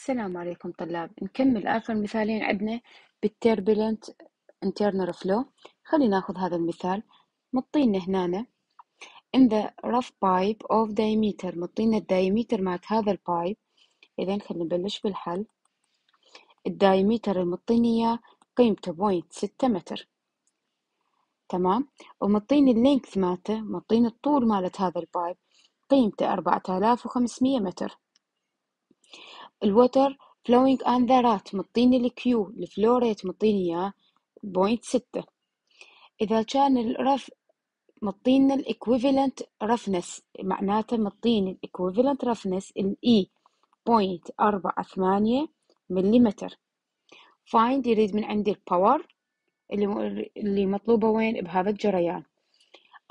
السلام عليكم طلاب. نكمل آخر مثالين عندنا بال turbulent internal flow خلينا ناخذ هذا المثال. مطينا هنا in the rough pipe of diameter. مطينا ال diameter مالت هذا ال pipe. إذا خلينا نبلش بالحل. ال diameter المطيني إياه قيمته point ستة متر. تمام؟ ومطيني ال length مالته مطيني الطول مالت هذا ال pipe قيمته أربعة آلاف وخمسمية متر. ال water flowing in the rate مطيني ال Q ال flow rate مطيني إياه. point ستة. إذا كان ال rough مطينا ال equivalent roughness معناته مطيني ال equivalent roughness ال e point أربعة ثمانية مليمتر find يريد من عندي ال power اللي اللي مطلوبة وين؟ بهذا الجريان.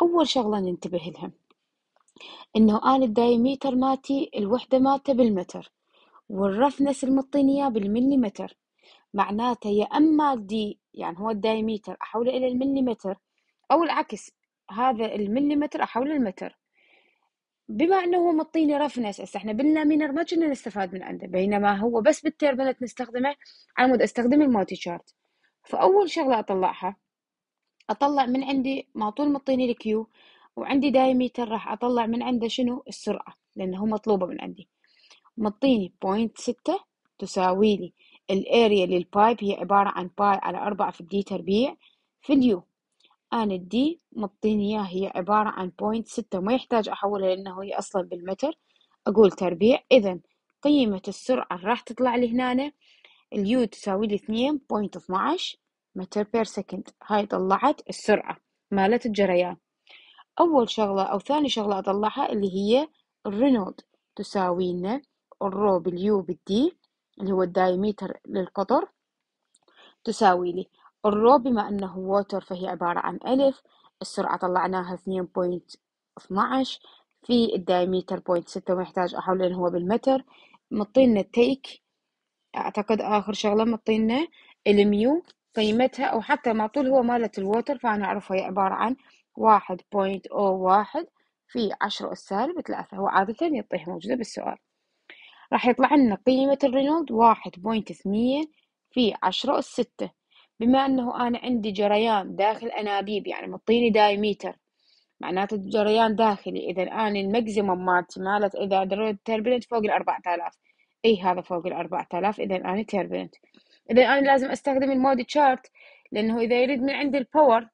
أول شغلة ننتبه لها إنه أنا ال diameter مالتي الوحدة مالته بالمتر. وال roughness المطينية بالمليمتر. معناته يا أما D يعني هو ال diameter أحوله إلى المليمتر أو العكس هذا المليمتر أحوله المتر بما أنه هو مطيني roughness هسه إحنا بال laminar ما كنا نستفاد من عنده بينما هو بس بال turbulent نستخدمه على مود أستخدم ال Moody chart. فأول شغلة أطلعها أطلع من عندي ما طول مطيني ال Q وعندي diameter راح أطلع من عنده شنو؟ السرعة لأنه هو مطلوبة من عندي. مطيني point ستة تساوي لي ال area لل pipe هي عبارة عن pi على أربعة في ال D تربيع في ال U أنا ال D مطيني إياه هي عبارة عن point ستة. ما يحتاج أحولها لأنه هي أصلا بالمتر. أقول تربيع. إذا قيمة السرعة راح تطلع لي هنا ال U تساوي لي اثنين point متر per second هاي طلعت السرعة مالت الجريان. أول شغلة أو ثاني شغلة أطلعها اللي هي ال Reynold تساوي لنا ال rho بال U بال D اللي هو ال diameter للقطر تساوي لي ال rho بما أنه water فهي عبارة عن ألف السرعة طلعناها اثنين point اثناعش في ال diameter point ستة ويحتاج أحول لأنه هو بالمتر. مطينا التيك أعتقد آخر شغلة مطينا ال mu قيمتها أو حتى ما طول هو مالت ال water فأنا أعرفها هي عبارة عن واحد point أو واحد في عشرة أس سالب ثلاثة هو عادة يطيها موجودة بالسؤال. راح يطلع لنا قيمة ال Reynold واحد point اثنين في عشرة أس ستة. بما أنه أنا عندي جريان داخل أنابيب يعني مطيني diameter معناته جريان داخلي. إذا أنا ال maximum مالتي مالت إذا درجة turbulent فوق الأربعة آلاف. أي هذا فوق الأربعة آلاف. إذا أنا turbulent إذا أنا لازم أستخدم ال Moody chart لأنه إذا يريد من عندي ال power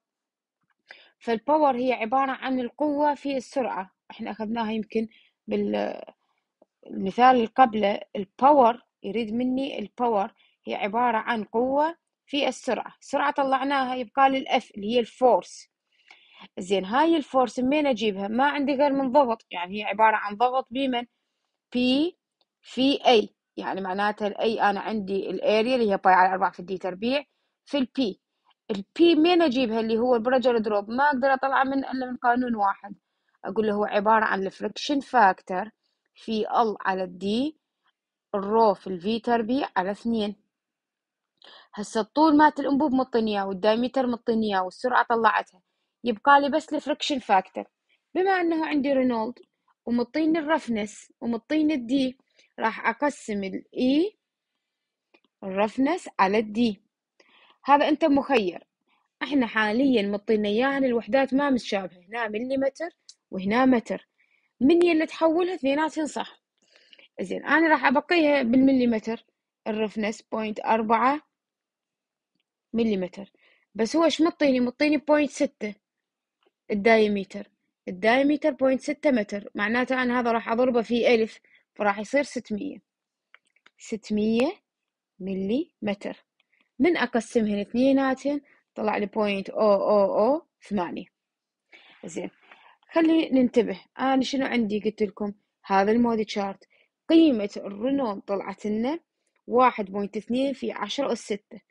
فال power هي عبارة عن القوة في السرعة. إحنا أخذناها يمكن بال المثال اللي قبله ال power يريد مني ال power هي عبارة عن قوة في السرعة. السرعة طلعناها يبقى لي ال F اللي هي ال force زين هاي ال force منين أجيبها؟ ما عندي غير من ضغط يعني هي عبارة عن ضغط بمن؟ P في A يعني معناتها ال A أنا عندي ال area اللي هي pi على أربعة في ال D تربيع في ال P ال P منين أجيبها؟ اللي هو ال pressure drop ما أقدر اطلعها من إلا من قانون واحد. أقول له هو عبارة عن ال friction factor في L على ال D ال rho في ال V تربيع على اثنين. هسه الطول مالت الانبوب مطيني وال diameter مطيني والسرعة طلعتها. يبقى لي بس ال friction factor بما انه عندي Reynold ومطيني ال roughness ومطيني ال D راح أقسم ال e ال roughness على ال D هذا أنت مخير. إحنا حاليا مطينا إياها الوحدات ما متشابهة. هنا مليمتر وهنا متر. من اللي تحولها اثنيناتهم صح زين أنا راح أبقيها بالمليمتر ال roughness point أربعة مليمتر. بس هو إيش مطيني؟ مطيني point ستة ال diameter. ال diameter point ستة متر معناته أنا هذا راح أضربه في ألف فراح يصير ستمية. ستمية ملي متر من أقسمهن اثنيناتهن؟ طلع لي point O O O ثمانية. زين. خلي ننتبه. أنا شنو عندي؟ قلت لكم هذا ال Moody chart قيمة ال Reynold طلعت لنا واحد point اثنين في عشرة أس ستة.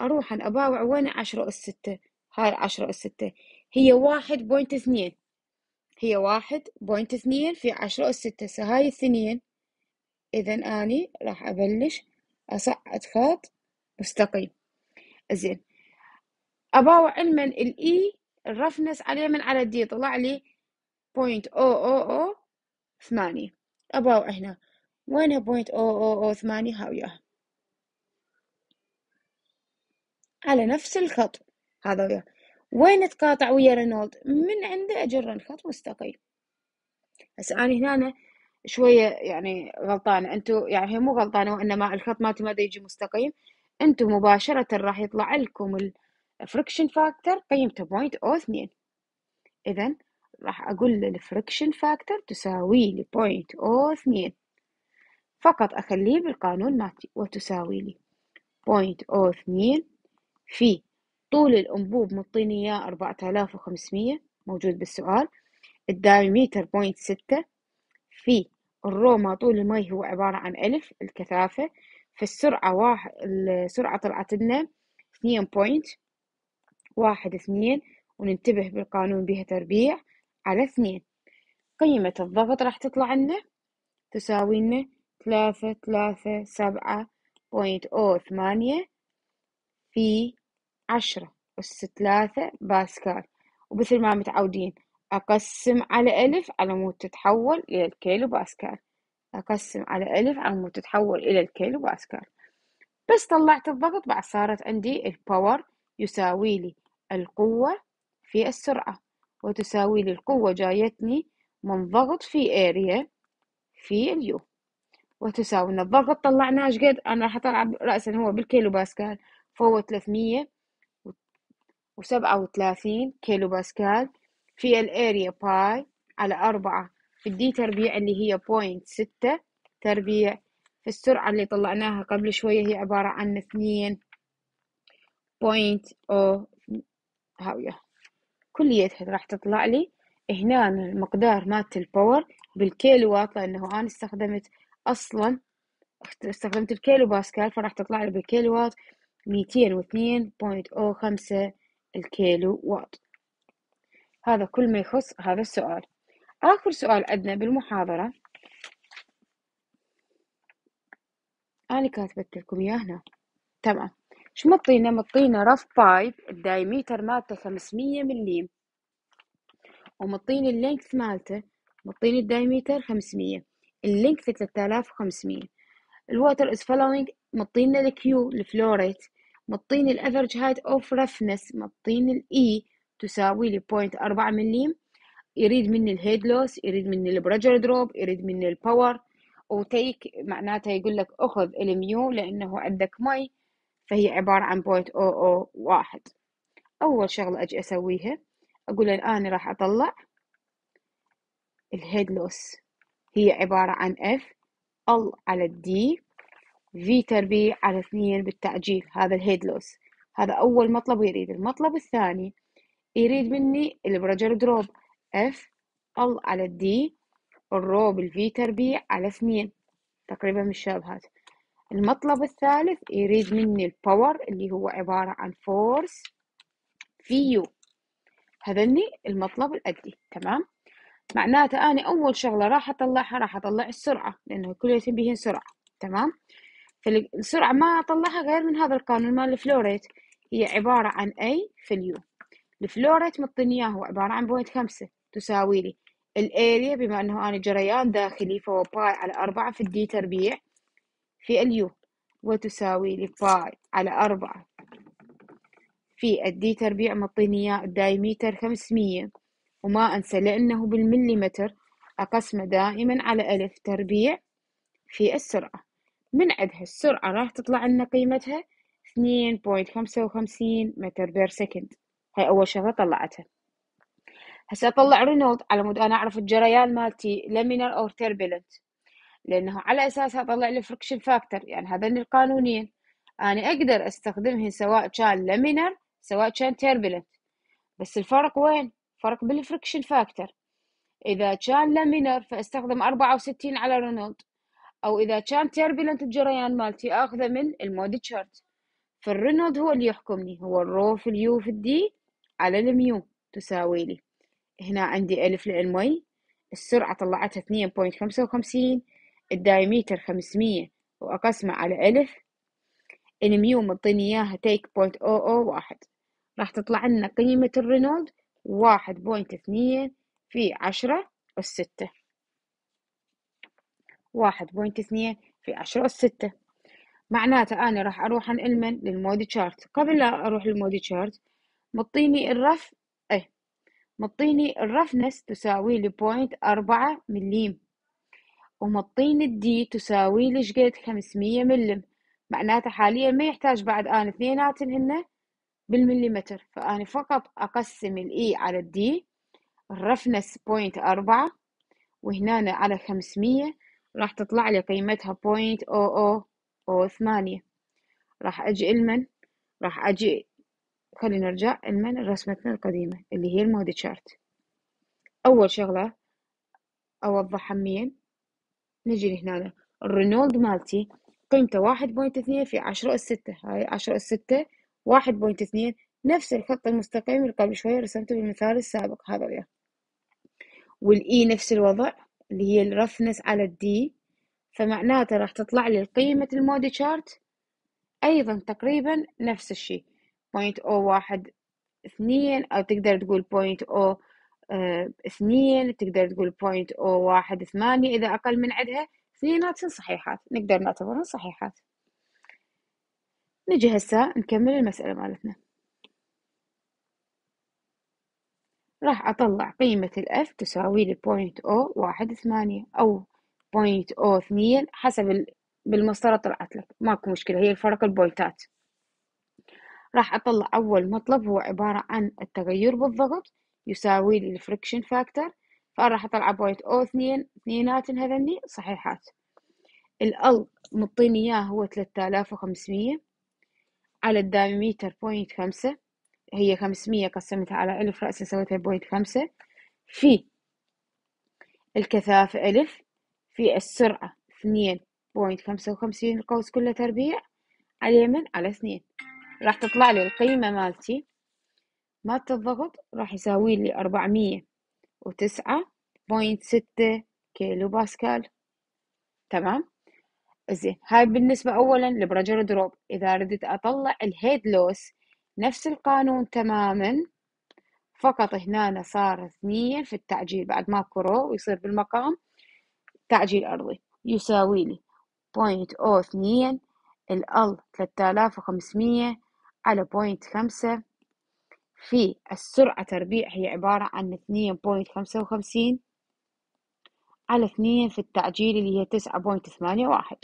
أروح أنا أباوع وين؟ عشرة أس ستة. هاي عشرة أس ستة. هي واحد point اثنين. هي واحد point اثنين في عشرة أس ستة. هاي اثنين. إذا أني راح أبلش. أصعد خط مستقيم. زين. أباوع على ما ال e ال roughness عليه من على ال D طلع لي point O O O ثمانية أباوع هنا وينها point oh oh oh ثمانية هاوياها على نفس الخط. هذا وياه وين تقاطع ويا رينولد؟ من عنده أجر خط مستقيم. هسه أنا هنا شوية يعني غلطانة. أنتو يعني هي مو غلطانة وإنما الخط مالتي ما يجي مستقيم. أنتو مباشرة راح يطلع لكم ال friction factor قيمته point oh اثنين إذا راح أقول ال friction factor تساوي لي point oh اثنين فقط أخليه بالقانون مالتي وتساوي لي point oh اثنين في طول الأنبوب مطيني إياه أربعة آلاف وخمسمية موجود بالسؤال. ال diameter point ستة في ال rho مال المي هو عبارة عن ألف الكثافة. في السرعة واحد السرعة طلعت لنا اثنين point واحد اثنين وننتبه بالقانون بها تربيع. على اثنين. قيمة الضغط راح تطلع لنا تساوي لنا ثلاثة ثلاثة سبعة point oh ثمانية في عشرة. أس ثلاثة باسكال. ومثل ما متعودين. أقسم على ألف على مود تتحول إلى الكيلو باسكال. أقسم على ألف على مود تتحول إلى الكيلو باسكال. بس طلعت الضغط بعد صارت عندي ال power يساوي لي القوة في السرعة. وتساوي لي القوة جايتني من ضغط في area في ال U. وتساوي ان الضغط طلعناه إيش قد؟ أنا راح أطلع رأسا هو بالكيلو باسكال. فهو 337 كيلو باسكال في ال area pi على أربعة. في ال D تربيع اللي هي point ستة تربيع في السرعة اللي طلعناها قبل شوية هي عبارة عن اثنين point oh هاوية. كليتها راح تطلع لي هنا المقدار مالت ال power بالكيلو وات لأنه أنا استخدمت أصلا استخدمت الكيلو باسكال فراح تطلع لي بالكيلو وات ميتين واثنين point oh خمسة الكيلو وات هذا كل ما يخص هذا السؤال. آخر سؤال عندنا بالمحاضرة. أنا كاتبت لكم إياه هنا. تمام. شو مطينا مطينا rough pipe ال diameter مالته خمسمية مليم ومطيني ال length مالته مطيني ال diameter خمسمية. ال length ثلاثة آلاف وخمسمية ال water is flowing مطينا ال Q ال flow rate مطيني ال average height of roughness مطيني ال e تساوي لي point أربعة مليم يريد مني ال head loss يريد مني ال pressure drop يريد مني ال power و take معناتها يقول لك أخذ ال mu لأنه عندك مي. فهي عبارة عن point oh oh واحد. أول شغلة أجي أسويها أقول الآن راح أطلع ال head loss هي عبارة عن F L على ال D V تربيع على اثنين بالتعجيل. هذا ال head loss هذا أول مطلب يريد المطلب الثاني يريد مني البرجر دروب اف ال على الدي الرو بالفي تربيع على اثنين. تقريبا مشابهات المطلب الثالث يريد مني ال power اللي هو عبارة عن force في U هذني المطلب الأدي تمام؟ معناته أنا أول شغلة راح أطلعها راح أطلع السرعة لأنه كليتهم بيهن سرعة تمام؟ فالسرعة ما أطلعها غير من هذا القانون مال ال flow rate هي عبارة عن A في ال U ال flow rate مطيني إياه عبارة عن point خمسة تساوي لي ال area بما إنه أنا جريان داخلي فهو pi على أربعة في ال D تربيع. في ال U وتساوي لي pi على أربعة. في ال D تربيع مطيني إياه ال diameter خمسمية وما أنسى لأنه بالمليمتر أقسمه دائما على ألف تربيع في السرعة. من عندها السرعة راح تطلع لنا قيمتها اثنين point خمسة وخمسين متر per second. هاي أول شغلة طلعتها. هسه أطلع رينولد على مود أنا أعرف الجريان مالتي laminar أو turbulent لأنه على اساسها طلع لي friction factor يعني هذول القانونين أنا أقدر أستخدمه سواء كان laminar سواء كان turbulent بس الفرق وين؟ فرق بال friction factor إذا كان laminar فأستخدم 64 على رينولد أو إذا كان turbulent الجريان مالتي أخذه من ال Moody chart. فالرينولد هو اللي يحكمني هو الرو في اليو في الدي على الميو تساوي لي. هنا عندي ألف للمي السرعة طلعتها 2.55 ال diameter خمسمية وأقسمه على ألف ال mu مطيني إياها take point oh oh واحد. راح تطلع لنا قيمة الرينولد واحد point اثنين في عشرة أس ستة واحد point اثنين في عشرة أس ستة معناته أنا راح أروح أنقلمن أن لل Moody chart قبل لا أروح لل Moody chart مطيني ال rough إيه مطيني ال roughness تساوي ل point أربعة مليم. ومطيني ال D تساوي لي شقد خمسمية ملم. معناته حاليا ما يحتاج بعد أنا اثنيناتن هن بالمليمتر. فأنا فقط أقسم ال e على ال D ال roughness point أربعة وهنا على خمسمية راح تطلع لي قيمتها point O O O ثمانية. راح أجي إلمن راح أجي خلينا نرجع إلمن رسمتنا القديمة اللي هي ال Moody chart. أول شغلة أوضحها مين نجي هنا ال Reynold مالتي. قيمته واحد point اثنين في عشرة أس ستة هاي عشرة أس ستة واحد point اثنين. نفس الخط المستقيم اللي قبل شوية رسمته بالمثال السابق هذا وياه وال e نفس الوضع اللي هي ال roughness على ال D فمعناته راح تطلع لي قيمة ال Moody chart أيضا تقريبا نفس الشي point O واحد اثنين أو تقدر تقول point O آه اثنين تقدر تقول point O واحد ثمانية إذا أقل من عدها اثنيناتهن صحيحات. نقدر نعتبرهن صحيحات. نجي هسه نكمل المسألة مالتنا. راح أطلع قيمة ال f تساوي لي point O واحد ثمانية أو point O اثنين حسب بالمسطرة طلعت لك ماكو مشكلة هي الفرق البوينتات. راح أطلع أول مطلب هو عبارة عن التغير بالضغط. يساوي لي ال friction factor فراح أطلع point O اثنين اثنينات هذني صحيحات. ال L مطيني إياه هو ثلاثة آلاف وخمسمية على ال diameter point خمسة هي خمسمية قسمتها على ألف رأسا سويتها point خمسة. في الكثافة ألف في السرعة اثنين point خمسة وخمسين القوس كله تربيع على اليمين على اثنين. راح تطلع لي القيمة مالتي. مالت الضغط راح يساوي لي أربعمية وتسعة point ستة كيلو باسكال تمام؟ زين هاي بالنسبة أولا ل pressure drop. إذا ردت أطلع ال head loss نفس القانون تماما فقط هنا صار اثنين في التعجيل بعد ماكو rho ويصير بالمقام تعجيل أرضي. يساوي لي point O اثنين ال L ثلاثة آلاف وخمسمية على point خمسة في السرعة تربيع هي عبارة عن اثنين point خمسة وخمسين على اثنين في التعجيل اللي هي تسعة point ثمانية واحد.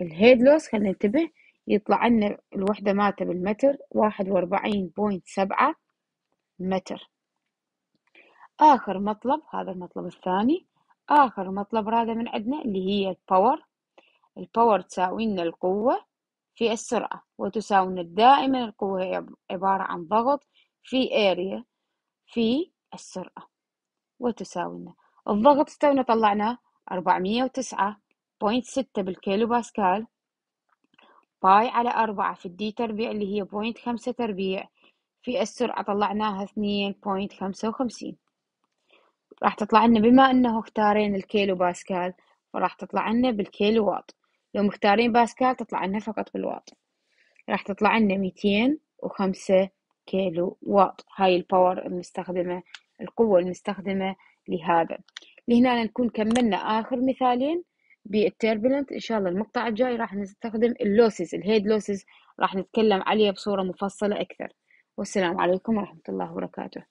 ال head loss خلينا ننتبه يطلع لنا الوحدة مالته بالمتر واحد وأربعين point سبعة متر. آخر مطلب هذا المطلب الثاني. آخر مطلب هذا من عندنا اللي هي ال power ال power تساوي لنا القوة في السرعة وتساوي لنا دائما القوة هي عبارة عن ضغط في area في السرعة وتساوي لنا الضغط وتسعة point ستة بالكيلو باسكال pi على أربعة في ال D تربيع اللي هي point خمسة تربيع. في السرعة طلعناها اثنين point خمسة وخمسين. راح تطلع لنا بما أنه مختارين الكيلو باسكال فراح تطلع لنا بالكيلو واط لو مختارين باسكال تطلع لنا فقط بالواط. راح تطلع لنا ميتين وخمسة كيلو واط هاي ال power المستخدمة القوة المستخدمة لهذا. لهنا نكون كملنا آخر مثالين بال turbulent إن شاء الله المقطع الجاي راح نستخدم ال losses ال head losses راح نتكلم عليه بصورة مفصلة أكثر. والسلام عليكم ورحمة الله وبركاته.